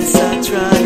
yes, I tried.